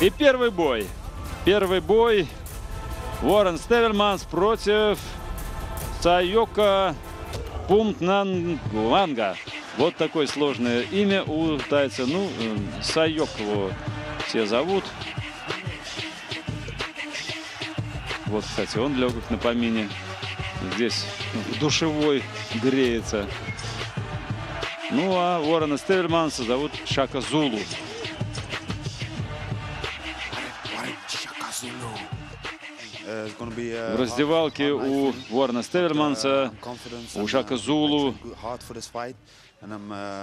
И первый бой. Первый бой. Уоррен Стевельманс против Сайока Пумтнангванга. Вот такое сложное имя у тайца. Ну, э, Сайок его все зовут. Вот, кстати, он лег на помине. Здесь душевой греется. Ну, а Уоррена Стевельманса зовут Шака Зулу. В раздевалке у Уоррена Стевельманса, у Шака Зулу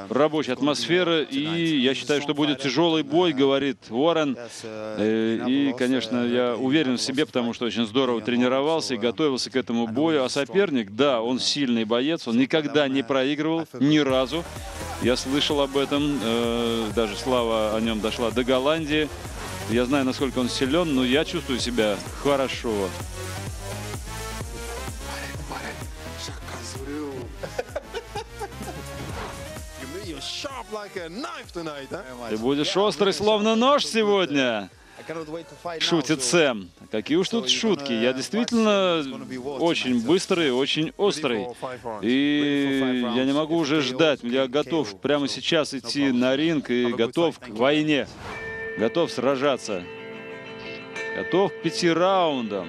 рабочая атмосфера, и я считаю, что будет тяжелый бой, говорит Уоррен. Э, и, конечно, я уверен в себе, потому что очень здорово тренировался и готовился к этому бою. А соперник, да, он сильный боец, он никогда не проигрывал, ни разу. Я слышал об этом, э, даже слава о нем дошла до Голландии. Я знаю, насколько он силен, но я чувствую себя хорошо. Ты будешь острый, словно нож сегодня. Шутит Сэм. Какие уж тут шутки. Я действительно очень быстрый, очень острый. И я не могу уже ждать. Я готов прямо сейчас идти на ринг и готов к войне. Готов сражаться. Готов к пяти раундам.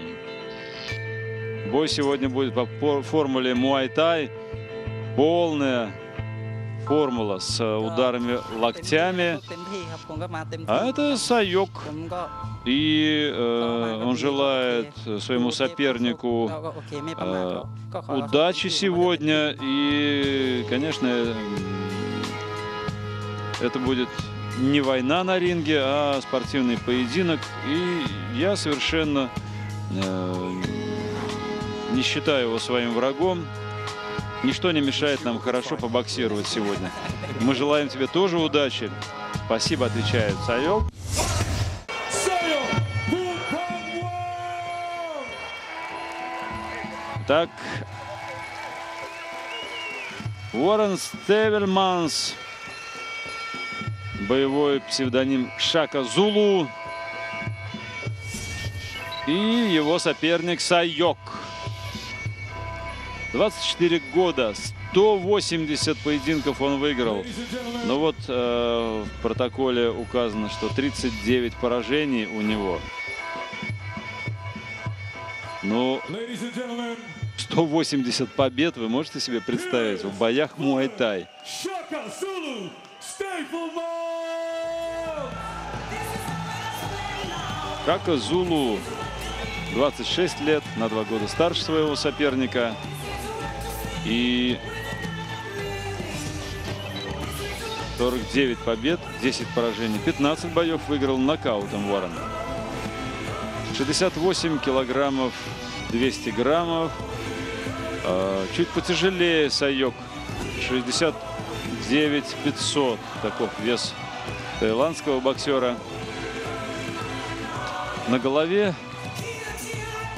Бой сегодня будет по формуле Муай-Тай. Полная формула с ударами локтями. А это Сайок. И э, он желает своему сопернику э, удачи сегодня. И, конечно, это будет не война на ринге, а спортивный поединок. И я совершенно э, не считаю его своим врагом. Ничто не мешает нам хорошо побоксировать сегодня. Мы желаем тебе тоже удачи. Спасибо, отвечает Сайок. Так, Уоррен Стевельманс боевой псевдоним Шака Зулу. И его соперник Сайок. 24 года, 180 поединков он выиграл. Но вот э, в протоколе указано, что 39 поражений у него. Ну, 180 побед вы можете себе представить в боях Муай-Тай. Шака Зулу 26 лет, на два года старше своего соперника. И 49 побед, 10 поражений, 15 боев выиграл нокаутом Уоррена. 68 килограммов, 200 граммов. А, чуть потяжелее Сайок. 69 500. Таков вес таиландского боксера. На голове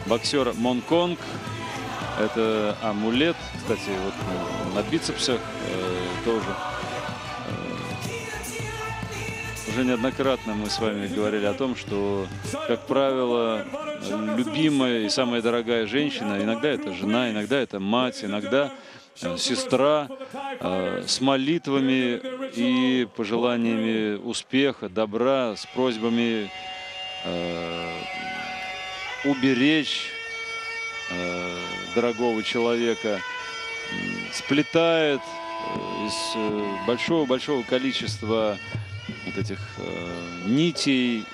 боксер Монконг. Это амулет. Кстати, вот на бицепсах э, тоже. Э, уже неоднократно мы с вами говорили о том, что, как правило, любимая и самая дорогая женщина, иногда это жена, иногда это мать, иногда сестра э, с молитвами и пожеланиями успеха, добра, с просьбами Э, уберечь э, дорогого человека, сплетает э, из большого-большого количества вот этих нитей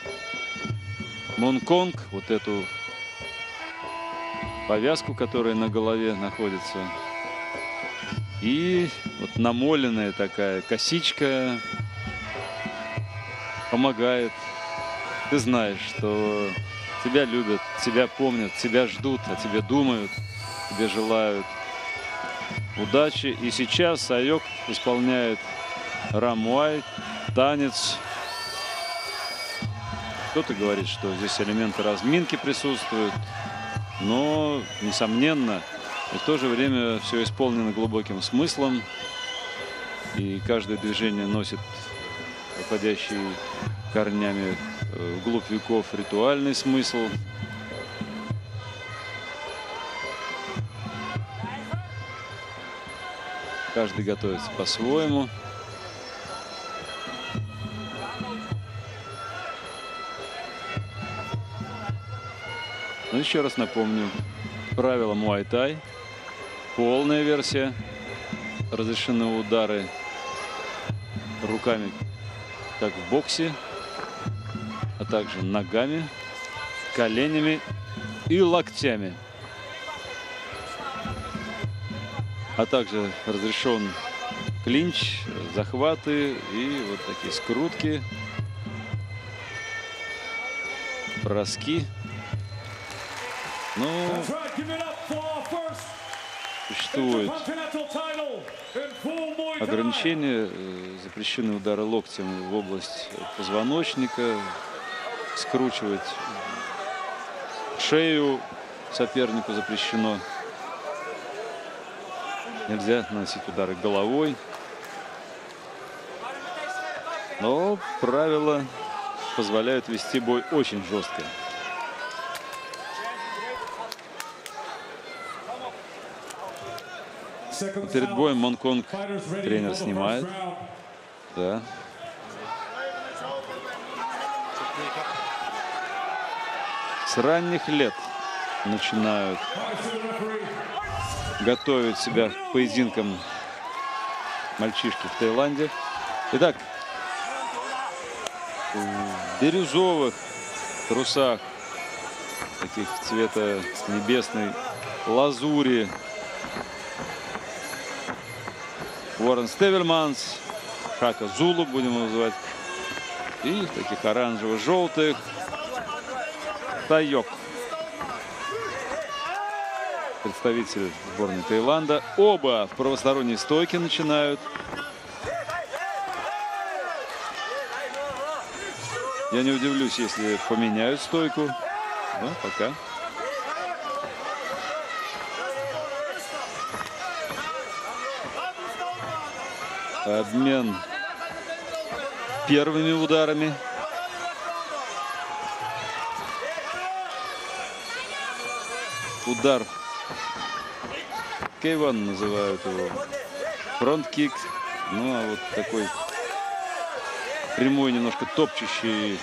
Монконг, вот эту повязку, которая на голове находится. И вот намоленная такая косичка помогает ты знаешь, что тебя любят, тебя помнят, тебя ждут, о тебе думают, тебе желают удачи. И сейчас Сайок исполняет рамуай, танец. Кто-то говорит, что здесь элементы разминки присутствуют, но, несомненно, и в то же время все исполнено глубоким смыслом, и каждое движение носит уходящие корнями э, вглубь веков ритуальный смысл. Каждый готовится по-своему. Но еще раз напомню, правила Муай-Тай. Полная версия. Разрешены удары руками, как в боксе, а также ногами, коленями и локтями. А также разрешен клинч, захваты и вот такие скрутки, броски. Ну, существует ограничения, э, запрещены удары локтем в область позвоночника, скручивать шею сопернику запрещено. Нельзя наносить удары головой. Но правила позволяют вести бой очень жестко. Перед боем Монконг тренер снимает. Да. С ранних лет начинают готовить себя к поединкам мальчишки в Таиланде. Итак, в бирюзовых трусах, таких цвета небесной лазури, Уоррен Стевельманс, Хака Зулу будем называть. И таких оранжево-желтых Тайок. Представитель сборной Таиланда. Оба в правосторонней стойке начинают. Я не удивлюсь, если поменяют стойку. Да, пока. Обмен первыми ударами. Удар. Кейван называют его. Front kick. Ну, а вот такой прямой, немножко топчущий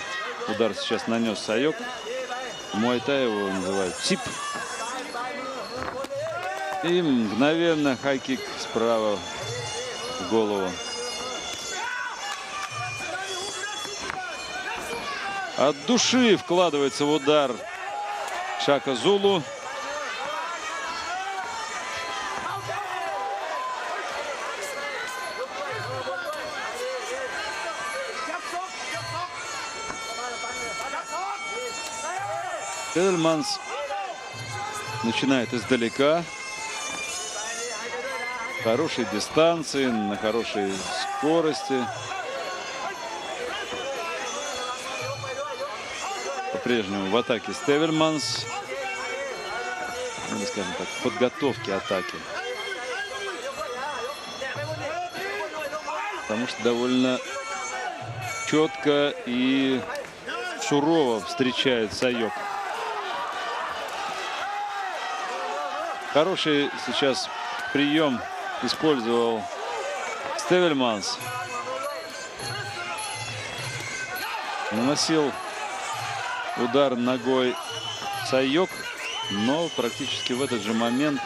удар сейчас нанес Сайок. Муай-тай его называют teep. И мгновенно хайкик справа голову. От души вкладывается в удар Шака Зулу. Эдельманс начинает издалека хорошей дистанции, на хорошей скорости. По-прежнему в атаке Стеверманс. Или, скажем так, в подготовке атаки. Потому что довольно четко и сурово встречает Сайок. Хороший сейчас прием использовал Стевельманс. Наносил удар ногой Сайок, но практически в этот же момент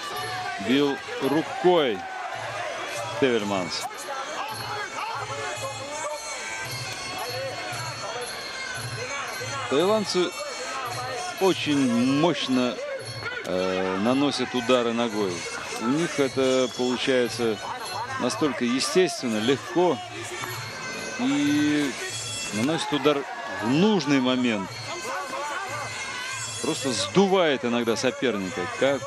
бил рукой Стевельманс. Таиландцы очень мощно э, наносят удары ногой у них это получается настолько естественно, легко и наносит удар в нужный момент. Просто сдувает иногда соперника, как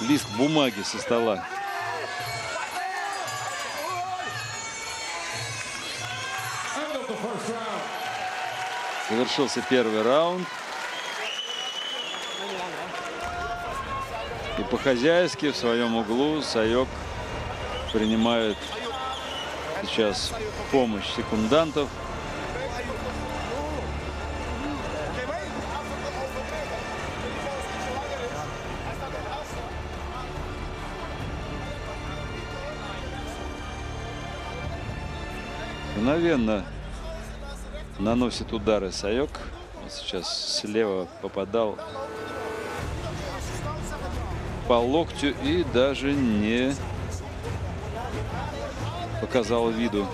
лист бумаги со стола. Завершился первый раунд. по-хозяйски в своем углу Саек принимает сейчас помощь секундантов. Мгновенно наносит удары Саек. Он сейчас слева попадал по локтю и даже не показал виду.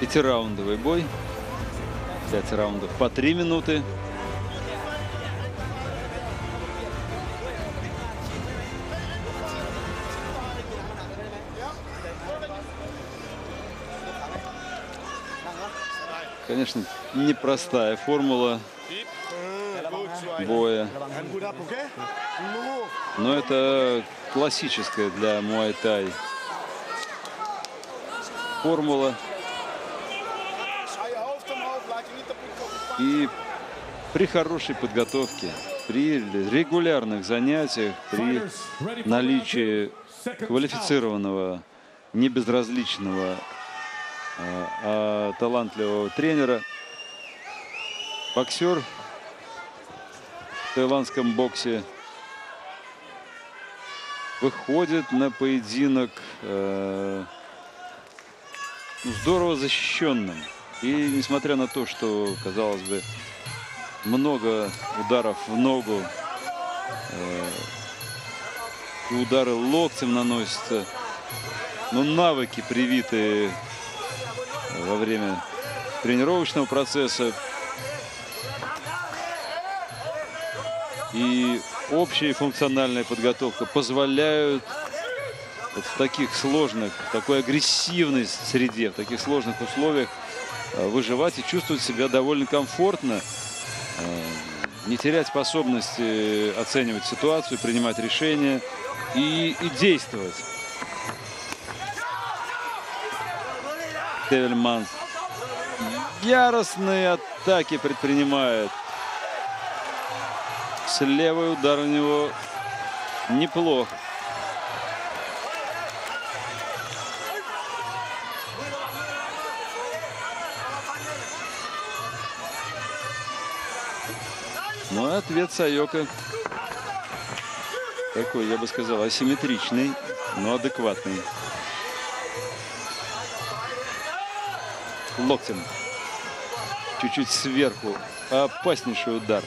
Пятираундовый бой. Пять раундов по три минуты. Непростая формула боя. Но это классическая для муай-тай формула. И при хорошей подготовке, при регулярных занятиях, при наличии квалифицированного, небезразличного, а, а талантливого тренера, боксер в таиландском боксе выходит на поединок э, ну, здорово защищенным. И несмотря на то, что, казалось бы, много ударов в ногу, э, удары локтем наносятся, но навыки привитые во время тренировочного процесса и общая функциональная подготовка позволяют вот в таких сложных, такой агрессивной среде, в таких сложных условиях Э, выживать и чувствовать себя довольно комфортно, э, не терять способности оценивать ситуацию, принимать решения и, и действовать. Тевельман яростные атаки предпринимает. С левый удар у него неплох. Ну, а ответ Сайока такой, я бы сказал, асимметричный, но адекватный. Локтем. Чуть-чуть сверху. Опаснейший удар.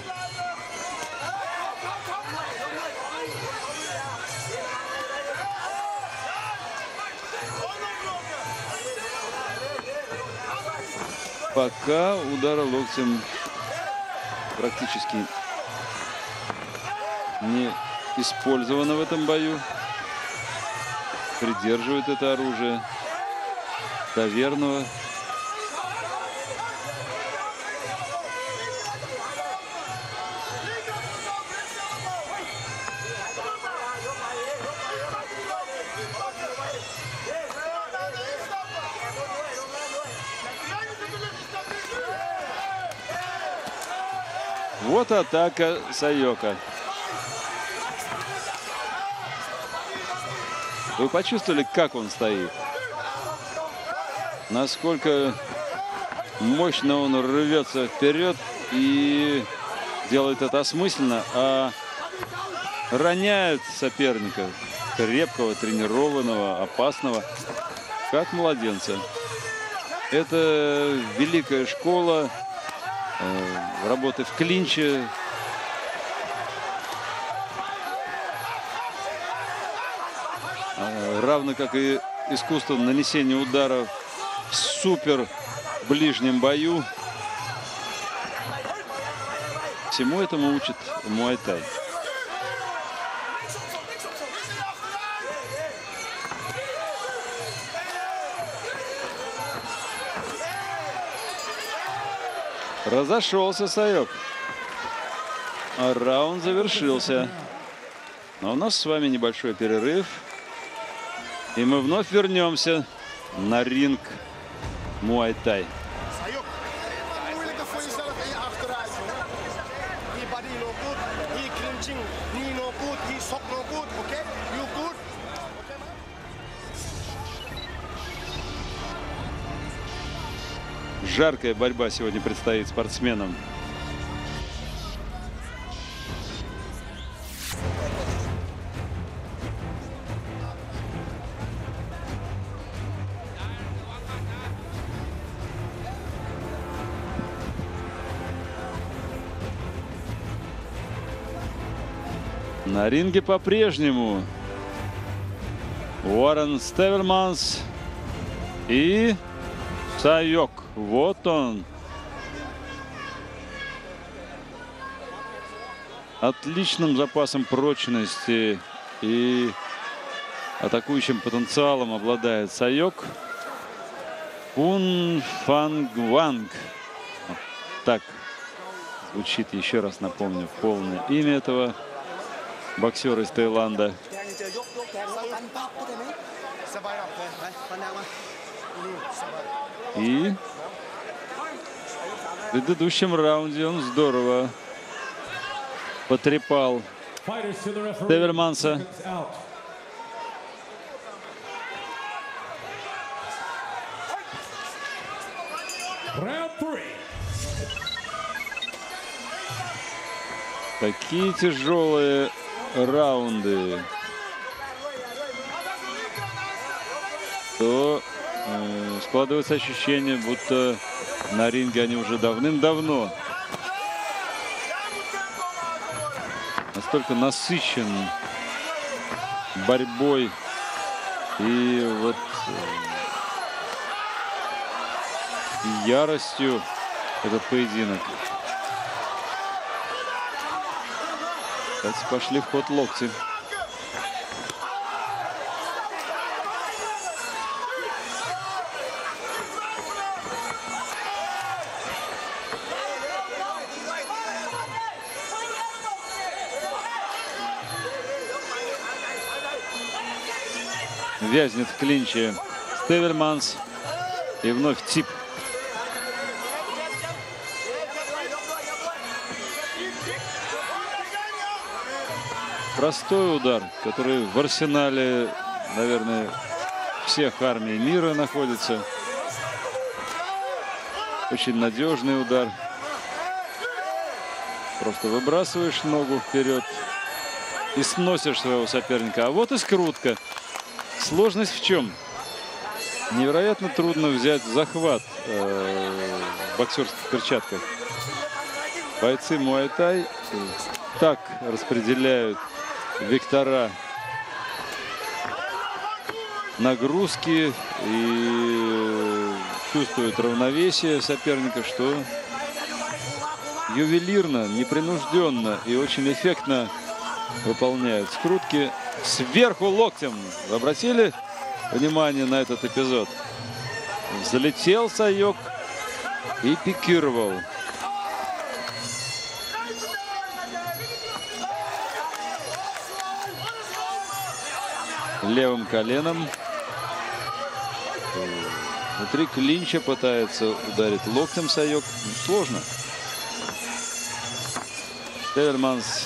Пока удара локтем практически не использовано в этом бою. Придерживает это оружие. Таверного. Атака Сайока. Вы почувствовали, как он стоит? Насколько мощно он рвется вперед и делает это осмысленно, а роняет соперника, крепкого, тренированного, опасного, как младенца. Это великая школа Э, работы в клинче. Э, равно как и искусство нанесения ударов в супер ближнем бою. Всему этому учит Муайтай. Разошелся Саек. Раунд завершился. Но у нас с вами небольшой перерыв. И мы вновь вернемся на ринг Муай-Тай. жаркая борьба сегодня предстоит спортсменам. На ринге по-прежнему Уоррен Стеверманс и Сайок. Вот он. Отличным запасом прочности и атакующим потенциалом обладает Сайок. Кун Фангванг. Так звучит, еще раз напомню, полное имя этого боксера из Таиланда. И в предыдущем раунде он здорово потрепал Теверманса. Такие тяжелые раунды. То складывается ощущение, будто на ринге они уже давным-давно настолько насыщен борьбой и вот и яростью этот поединок. Кстати, пошли в ход локти. Вязнет в клинче Стеверманс. И вновь тип простой удар, который в арсенале, наверное, всех армий мира находится. Очень надежный удар. Просто выбрасываешь ногу вперед и сносишь своего соперника. А вот и скрутка. Сложность в чем? Невероятно трудно взять захват э, в боксерских перчатках. Бойцы Муайтай так распределяют вектора нагрузки и чувствует равновесие соперника, что ювелирно, непринужденно и очень эффектно выполняет скрутки сверху локтем. Вы обратили внимание на этот эпизод? Залетел Сайок и пикировал. левым коленом. Внутри клинча пытается ударить локтем Сайок. Сложно. Теверманс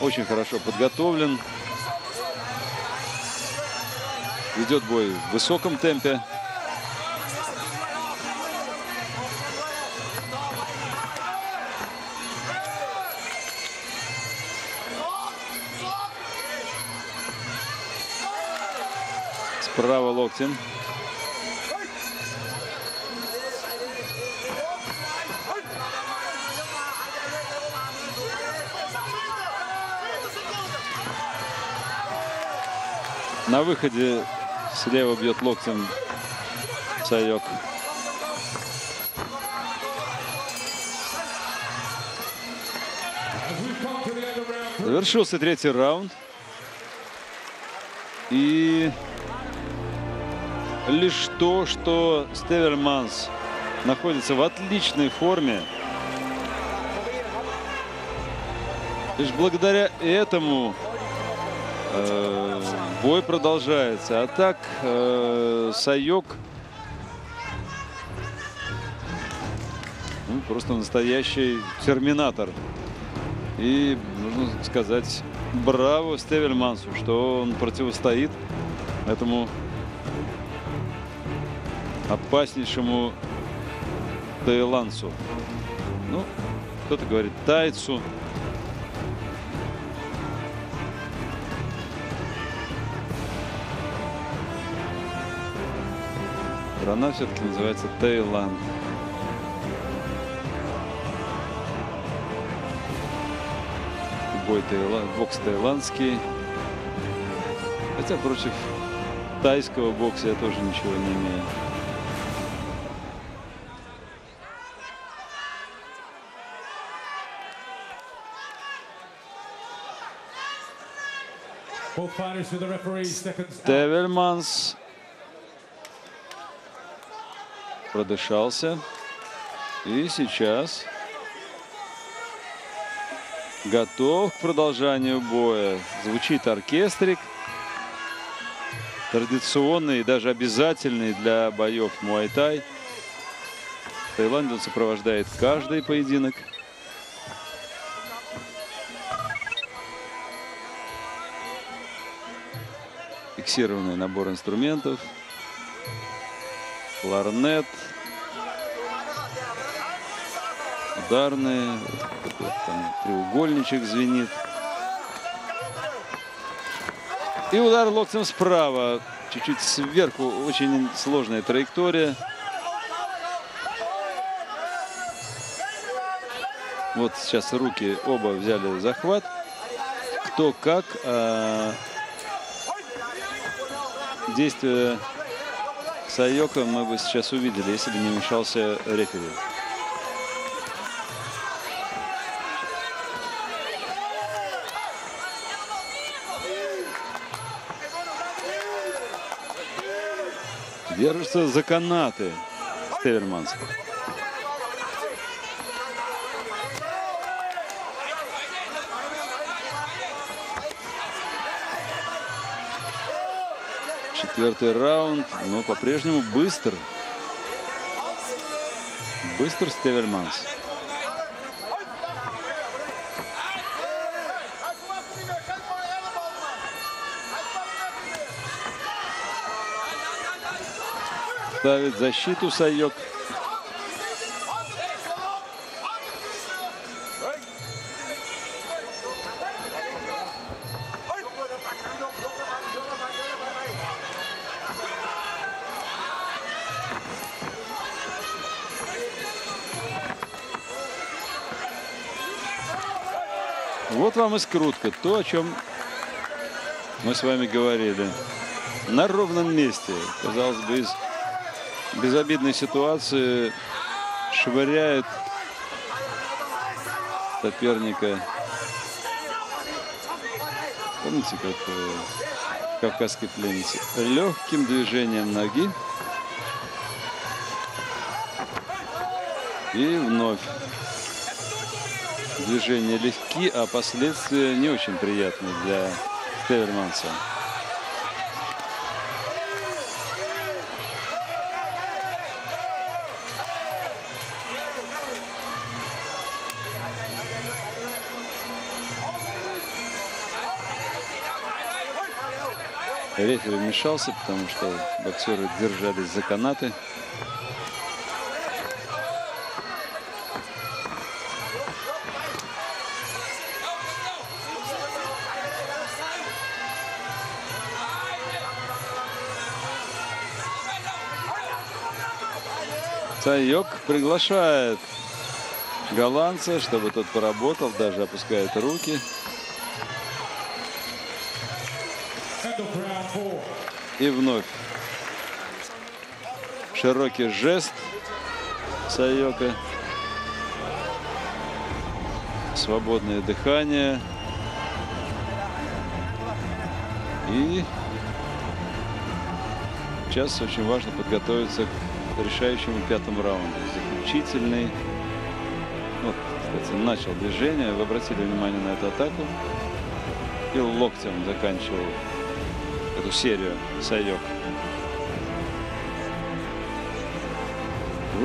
очень хорошо подготовлен. Ведет бой в высоком темпе. Справа локтем. На выходе слева бьет локтем Сайок. Завершился третий раунд. И лишь то, что Стеверманс находится в отличной форме. Лишь благодаря этому э, бой продолжается. А так э, Сайок ну, просто настоящий терминатор. И нужно сказать браво Стевельмансу, что он противостоит этому опаснейшему таиландцу. Ну, кто-то говорит тайцу. Страна все-таки называется Таиланд. бой таила... бокс таиландский. Хотя против тайского бокса я тоже ничего не имею. Тевельманс продышался. И сейчас готов к продолжению боя. Звучит оркестрик. Традиционный даже обязательный для боев муайтай. Таиланд он сопровождает каждый поединок. Фиксированный набор инструментов. Кларнет. Ударные. Там треугольничек звенит. И удар локтем справа. Чуть-чуть сверху. Очень сложная траектория. Вот сейчас руки оба взяли захват. Кто как. А... Действия Сайока мы бы сейчас увидели, если бы не мешался рефери. Держится за канаты Стеверманс. Четвертый раунд, но по-прежнему быстр. Быстр Стевельманс. Ставит защиту Сайок. Скрутка. То, о чем мы с вами говорили. На ровном месте. Казалось бы, из безобидной ситуации швыряет соперника. Помните, как в кавказской пленнице? Легким движением ноги. И вновь движения легки, а последствия не очень приятные для Теверманса. Рефери вмешался, потому что боксеры держались за канаты. Сайок приглашает голландца, чтобы тот поработал, даже опускает руки. И вновь широкий жест Сайока. Свободное дыхание. И сейчас очень важно подготовиться к решающему пятому раунду. Заключительный. Вот, кстати, начал движение. Вы обратили внимание на эту атаку. И локтем заканчивал эту серию Сайок.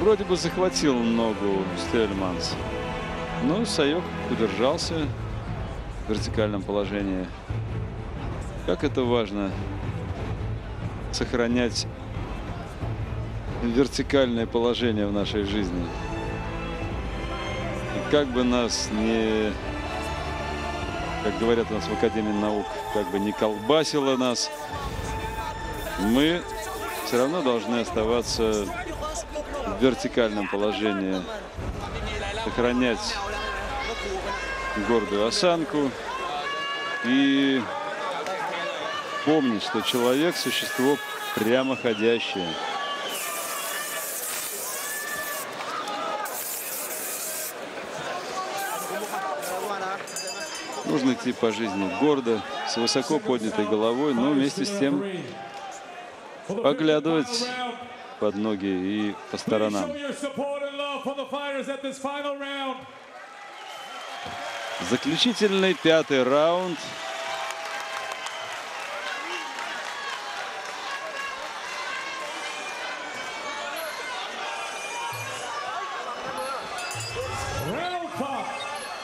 Вроде бы захватил ногу Стельманс. Но Сайок удержался в вертикальном положении. Как это важно сохранять вертикальное положение в нашей жизни. И как бы нас не как говорят у нас в Академии наук, как бы не колбасило нас, мы все равно должны оставаться в вертикальном положении, сохранять гордую осанку, и помнить, что человек – существо прямоходящее. Нужно идти по жизни гордо, с высоко поднятой головой, но вместе с тем поглядывать под ноги и по сторонам. Заключительный пятый раунд.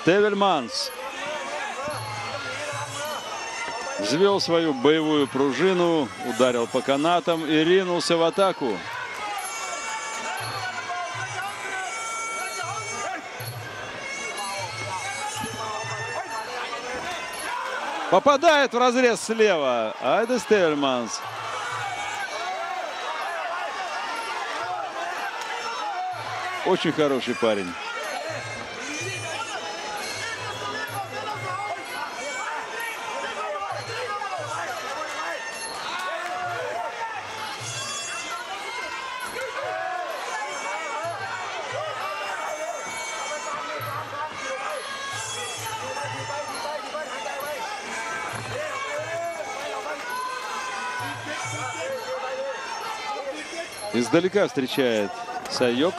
Тевельманс взвел свою боевую пружину, ударил по канатам и ринулся в атаку. Попадает в разрез слева. Айда Стельманс. Очень хороший парень. Издалека встречает Сайок.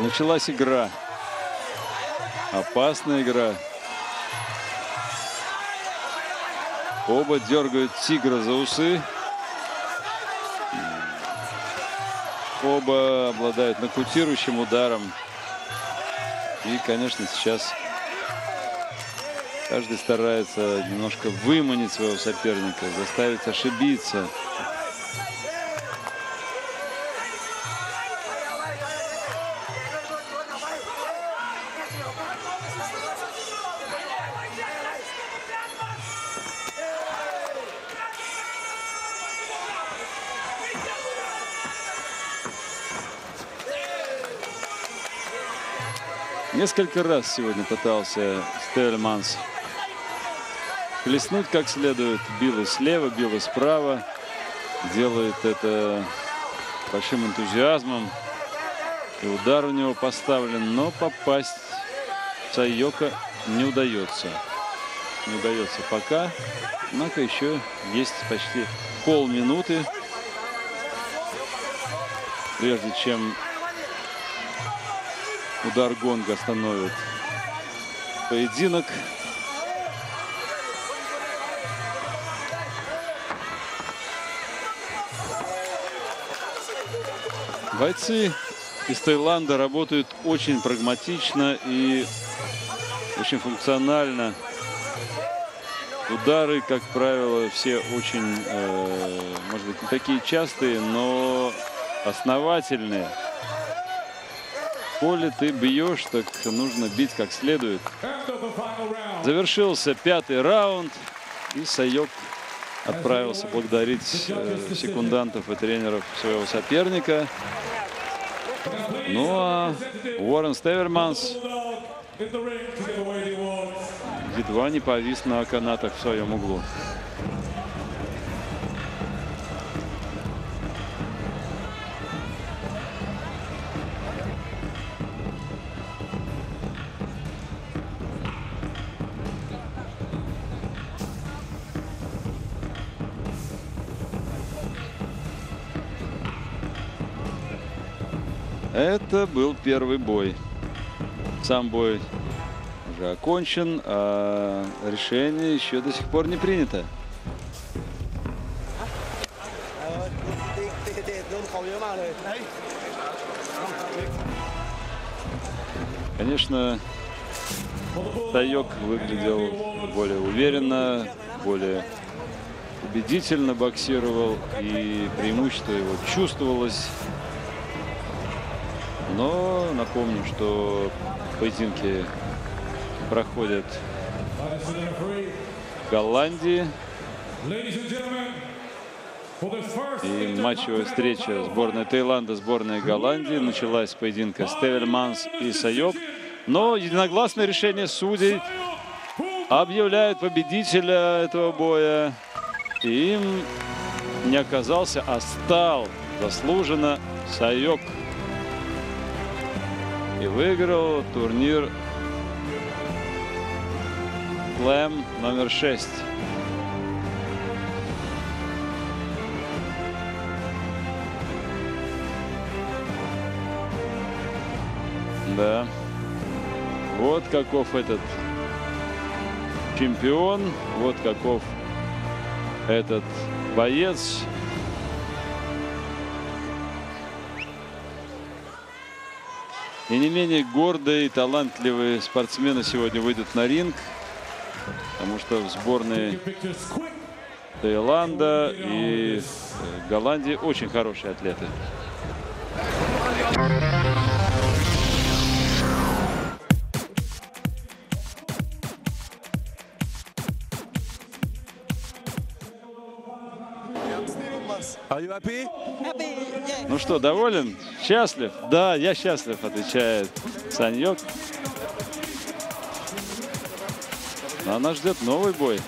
Началась игра. Опасная игра. Оба дергают тигра за усы. Оба обладают нокаутирующим ударом. И, конечно, сейчас каждый старается немножко выманить своего соперника, заставить ошибиться. Несколько раз сегодня пытался Стельманс хлестнуть как следует. Бил и слева, бил и справа. Делает это большим энтузиазмом. И удар у него поставлен, но попасть Сайока не удается. Не удается пока. Однако еще есть почти полминуты, прежде чем Удар гонга остановит поединок. Бойцы из Таиланда работают очень прагматично и очень функционально. Удары, как правило, все очень, э, может быть, не такие частые, но основательные. Поле ты бьешь, так нужно бить как следует. Завершился пятый раунд. И Сайок отправился благодарить э, секундантов и тренеров своего соперника. Ну а Уоррен Стеверманс едва не повис на канатах в своем углу. Это был первый бой. Сам бой уже окончен, а решение еще до сих пор не принято. Конечно, Тайок выглядел более уверенно, более убедительно боксировал, и преимущество его чувствовалось. Но напомню, что поединки проходят Голландии. The first И матчевая встреча сборной Таиланда, сборной Голландии началась с поединка Стевельманс и Сайок. Но единогласное решение судей объявляет победителя этого боя. И им не оказался, а стал заслуженно Сайок. И выиграл турнир Слэм номер 6. Да. Вот каков этот чемпион, вот каков этот боец. И не менее гордые и талантливые спортсмены сегодня выйдут на ринг, потому что в сборной. Таиланда и э, Голландии очень хорошие атлеты. Are you happy? Ну что, доволен? Счастлив? Да, я счастлив, отвечает Саньок. Но нас ждет новый бой.